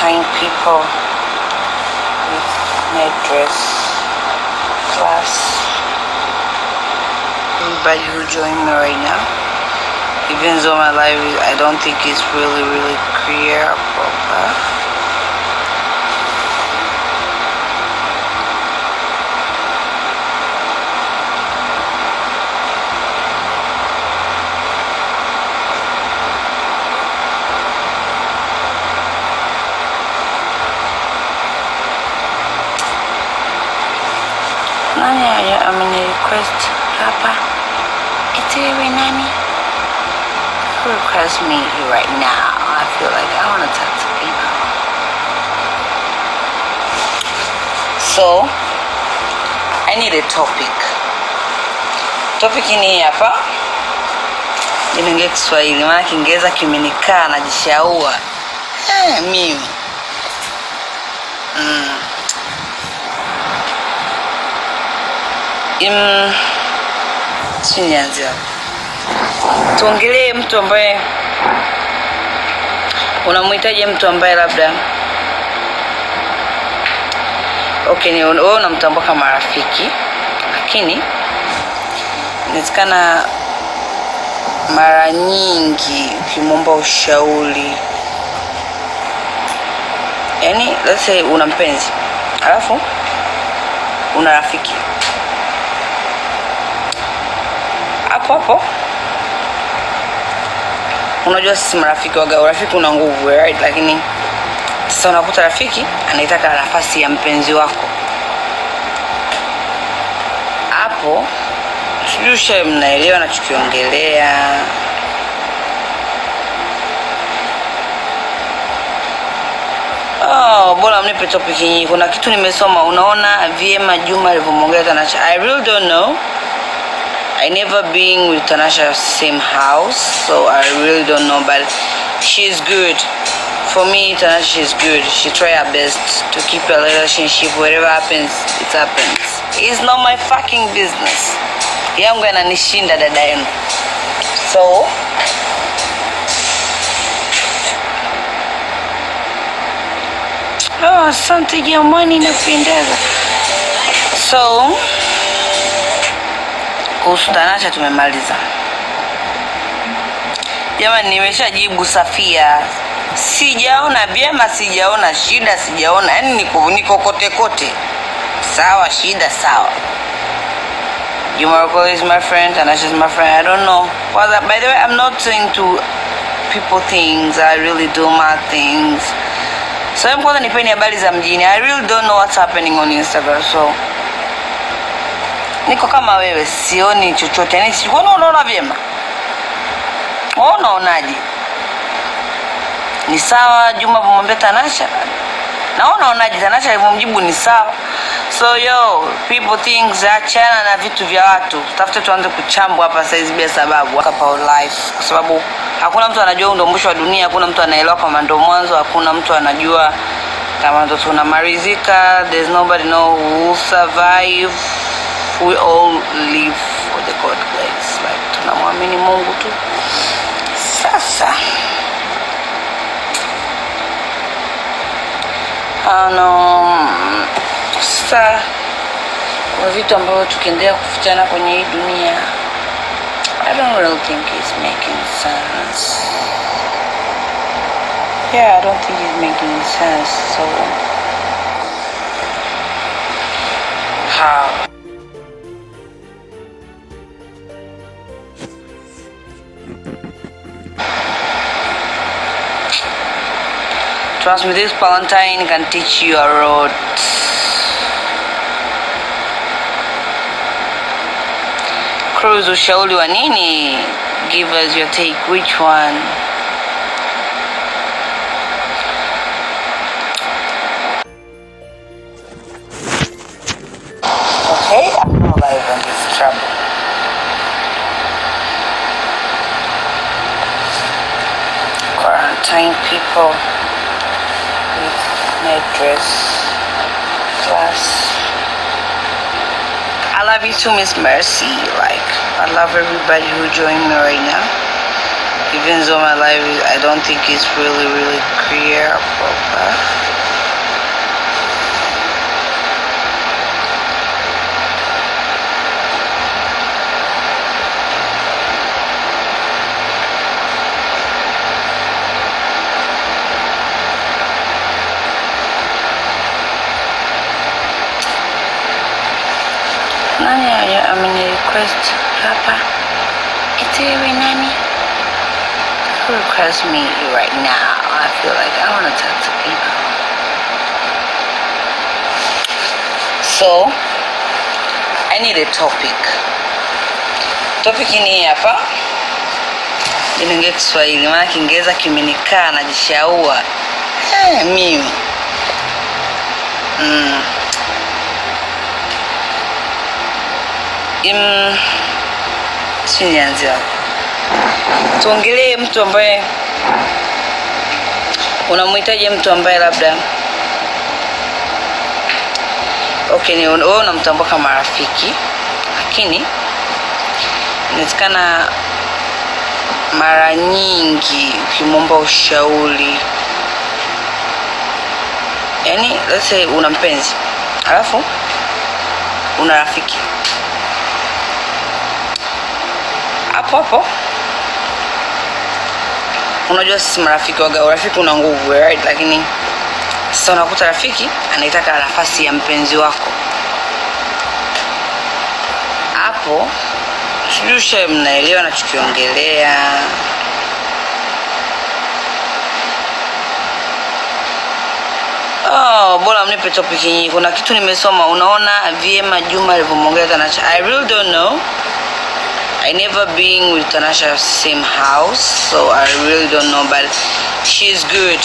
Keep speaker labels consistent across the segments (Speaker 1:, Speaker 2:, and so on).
Speaker 1: quarantine people with night dress class. Anybody who joined me right now, even though my life I don't think it's really, really clear, proper. Nani aya- ameni request hapa? Eti wewe nani? Who request me right now? I feel like I want to talk to people. So, I need a topic. Topic hii hapa. Niongee Kiswahili maana Kiingereza kimenikaa najishaua. Eh, mimi. Mm. Im, si nianze hapo. Tuongelee mtu ambaye unamhitaji mtu ambaye labda okay, ni wewe unamtambua kama rafiki, lakini inawezekana mara nyingi ukimwomba ushauri, yani let's say una mpenzi alafu una rafiki hapo hapo unajua sisi marafiki waga urafiki una nguvu right lakini sasa unakuta rafiki anaitaka nafasi ya mpenzi wako hapo sijui mnaelewa nachokiongelea Oh, bora mnipe topic nyingi. Kuna kitu nimesoma, unaona vyema Juma alivyomwongea Tanasha. I really don't know. I never been with Tanasha same house, so I really don't know. But she's good. For me, Tanasha is good. She try her best to keep a relationship. Whatever happens, it happens. It's not my fucking business. Yangu yananishinda dada yenu. So Oh, asante jamani, inapendeza. So kuhusu Tanasha tumemaliza. Jamani, nimeshajibu Safia, sijaona vyema, sijaona shida, sijaona yani niko, niko kote kote. Sawa, shida sawa. Juma Rocco is my friend, Tanasha is my friend. I don't know. Well, by the way, I'm not into people things. I really do my things. So kwanza nipeni habari za mjini. I really don't know what's happening on Instagram. So niko kama wewe, sioni chochote. Yani si wewe unaona vyema? Unaonaje? Ni sawa Juma kumwambia Tanasha? Na wewe unaonaje? Tanasha alivyomjibu ni sawa. So yo, people things achana na vitu vya watu. Tafute tuanze kuchambwa hapa saizi bila sababu. Hapa life kwa sababu hakuna mtu anajua ndio mwisho wa dunia, hakuna mtu anaelewa kama ndio mwanzo, hakuna mtu anajua kama ndo tunamalizika. There's nobody know who survive. We all live for the God place. Like tunamwamini Mungu tu. Sasa ano sasa kuna vitu ambavyo tukiendelea kufutana kwenye hii dunia I don't really think it's making sense. Yeah, I don't think it's making sense. So how? Trust me, this Valentine can teach you a lot. Cruise ushauri wa nini? Give us your take. Which one? Okay, I'm not live on this trouble. Quarantine people dress. I love you too, Miss Mercy. Like, I love everybody who joined me right now. even though my life I don't think it's really really clear proper. Nani aya- ameni request hapa? Eti wewe nani? Who request me right now? I feel like I want to talk to people. So, I need a topic. Topic ni hapa. Niongee Kiswahili, maana Kiingereza kimenikaa najishaua. Eh, mimi. Mm. Im, si nianze wapi? tuongelee mtu ambaye unamhitaji mtu ambaye labda okay wewe unamtambua kama rafiki lakini inawezekana mara nyingi ukimwomba ushauri yani let's say una mpenzi alafu una rafiki hapo hapo unajua sisi marafiki waga urafiki una nguvu right? lakini sasa unakuta rafiki anaitaka nafasi ya mpenzi wako hapo sijushe mnaelewa nachokiongelea Oh, bora mnipe topic nyingi. Kuna kitu nimesoma, unaona vyema Juma alivyomwongea Tanasha. I really don't know. I never been with Tanasha same house, so I really don't know. But she's good.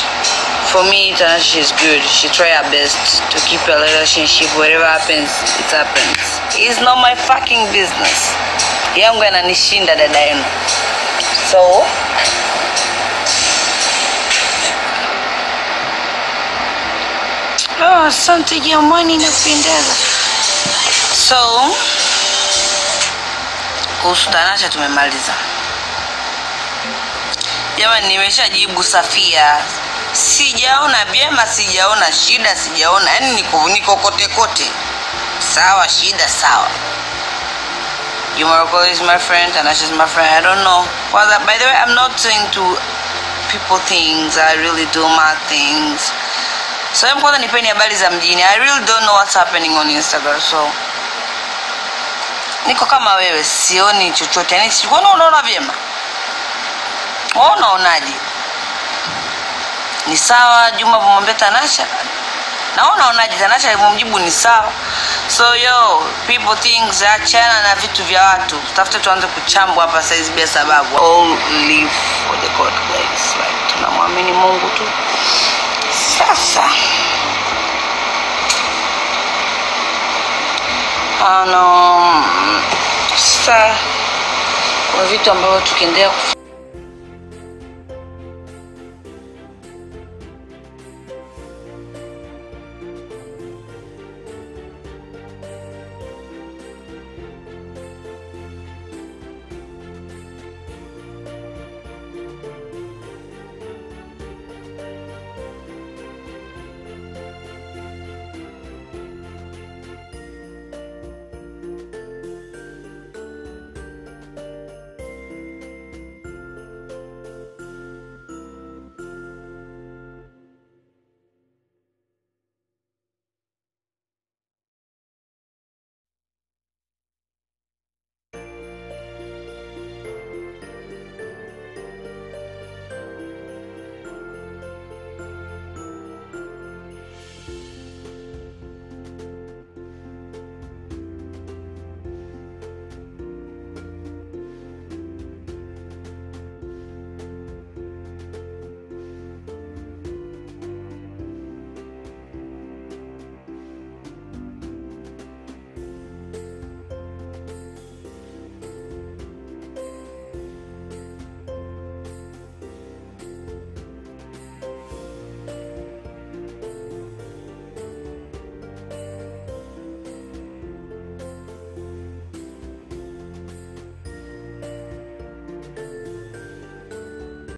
Speaker 1: For me, Tanasha is good. She try her best to keep a relationship. Whatever happens, it happens. It's not my fucking business. Yangu yananishinda dada yenu. So Oh, asante jamani, inapendeza. So kuhusu Tanasha tumemaliza. Jamani, nimeshajibu Safia, sijaona vyema, sijaona shida, sijaona yani niko niko kote kote, sawa shida sawa. Juma is my friend, Tanasha is my friend. I don't know. Kwanza, by the way, I'm not into people things. I really do my things. So hem kwanza nipeni habari za mjini. I really don't know what's happening on Instagram. So niko kama wewe, sioni chochote. Yani sikuona, unaona vyema. Wewe unaonaje? Ni sawa Juma kumwambia Tanasha? Na wewe unaonaje? Tanasha alivyomjibu ni sawa. So yo, people things achana na vitu vya watu. Tafute tuanze kuchambwa hapa saizi bila sababu. All live for the God place. Like tunamwamini Mungu tu. Sasa ano sasa kuna vitu ambavyo tukiendelea